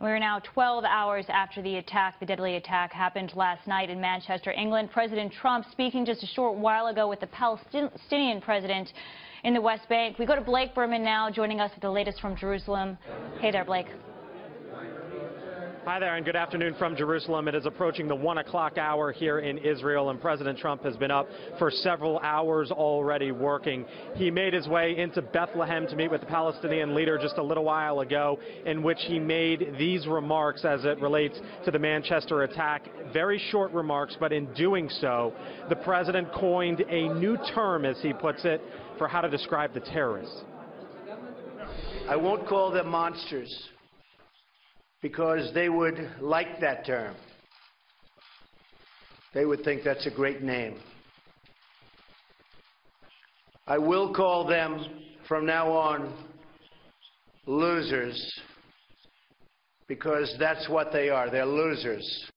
We are now 12 hours after the attack. The deadly attack happened last night in Manchester, England. President Trump speaking just a short while ago with the Palestinian president in the West Bank. We go to Blake Burman now, joining us with the latest from Jerusalem. Hey there, Blake. Hi there, and good afternoon from Jerusalem. It is approaching the 1 o'clock hour here in Israel, and President Trump has been up for several hours already working. He made his way into Bethlehem to meet with the Palestinian leader just a little while ago, in which he made these remarks as it relates to the Manchester attack. Very short remarks, but in doing so, the president coined a new term, as he puts it, for how to describe the terrorists. I won't call them monsters because they would like that term. They would think that's a great name. I will call them from now on losers because that's what they are. They're losers.